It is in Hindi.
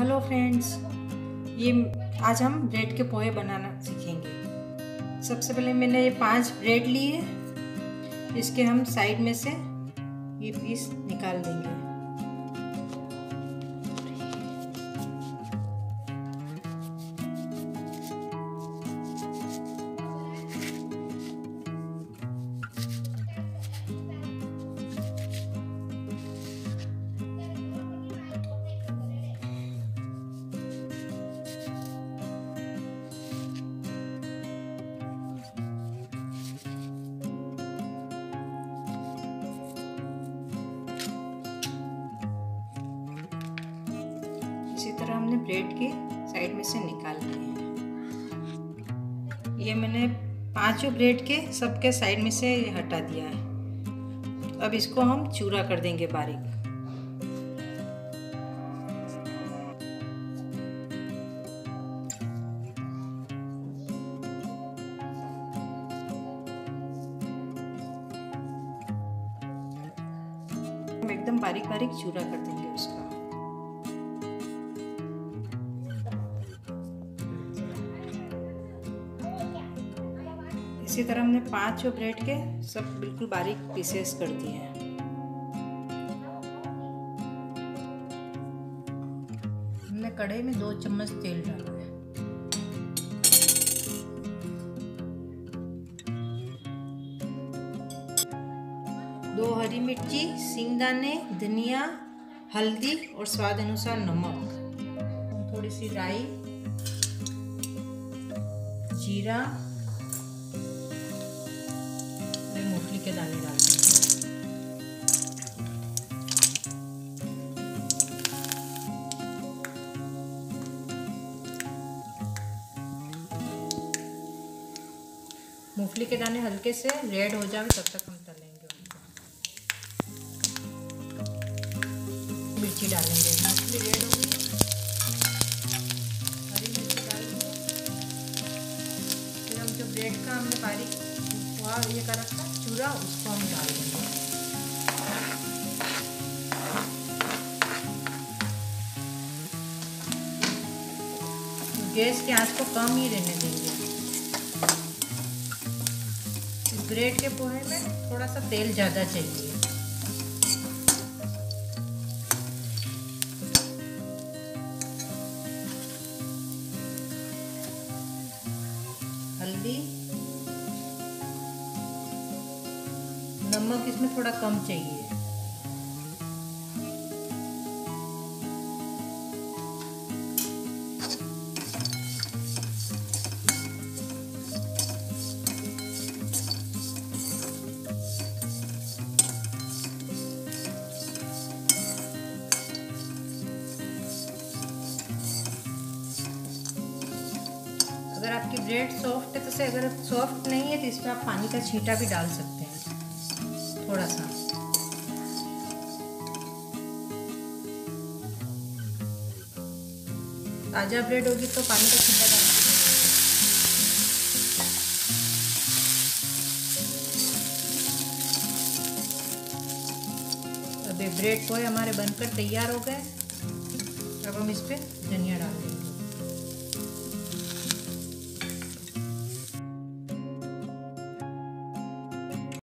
हेलो फ्रेंड्स ये आज हम ब्रेड के पोहे बनाना सीखेंगे। सबसे पहले मैंने ये पाँच ब्रेड लिए। इसके हम साइड में से ये पीस निकाल देंगे। इसी तरह हमने ब्रेड के साइड में से निकाल लिए हैं। ये मैंने पाँचों ब्रेड के सबके साइड में से हटा दिया है। अब इसको हम चूरा कर देंगे बारीक। एकदम बारीक बारीक चूरा कर देंगे उसका। इसी तरह हमने पाँच ब्रेड के सब बिल्कुल बारीक पीसेस कर दिए हैं। हमने कढ़ाई में दो चम्मच तेल डाला है। दो हरी मिर्ची, सिंगदाने, धनिया, हल्दी और स्वाद अनुसार नमक। थोड़ी सी राई, जीरा के दाने डाल मूंगफली के दाने हल्के से रेड हो जाए तब तक हम तलेंगे मिर्ची डालेंगे। मूंगफली रेड हो हरी मिर्ची डालेंगे फिर हम जो ब्रेड का हमने बारीक हुआ ये कर रखा चूरा, उसको हम डाल देंगे। गैस की आँच को कम ही रहने देंगे। ब्रेड के पोहे में थोड़ा सा तेल ज़्यादा चाहिए। हल्दी नमक इसमें थोड़ा कम चाहिए। अगर आपकी ब्रेड सॉफ्ट है तो से अगर सॉफ्ट नहीं है तो इसमें आप पानी का छींटा भी डाल सकते हैं। थोड़ा सा। ताज़ा ब्रेड होगी तो पानी का छींटा डालना अब ये ब्रेड पोहे हमारे बनकर तैयार हो गए। अब हम इस पर धनिया डाल देंगे।